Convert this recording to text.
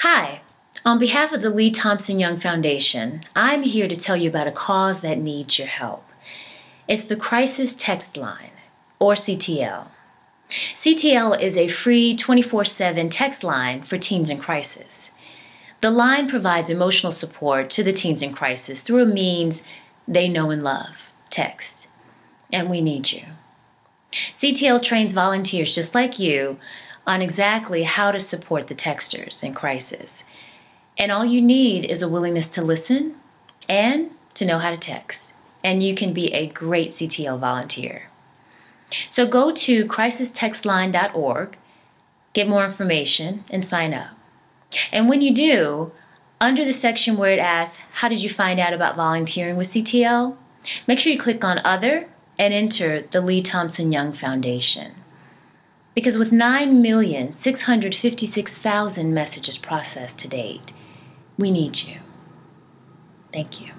Hi. On behalf of the Lee Thompson Young Foundation, I'm here to tell you about a cause that needs your help. It's the Crisis Text Line, or CTL. CTL is a free 24 7 text line for teens in crisis. The line provides emotional support to the teens in crisis through a means they know and love text. And we need you. CTL trains volunteers just like you on exactly how to support the texters in crisis. And all you need is a willingness to listen and to know how to text. And you can be a great CTL volunteer. So go to crisistextline.org, get more information, and sign up. And when you do, under the section where it asks, How did you find out about volunteering with CTL? Make sure you click on Other and enter the Lee Thompson Young Foundation. Because with 9,656,000 messages processed to date, we need you. Thank you.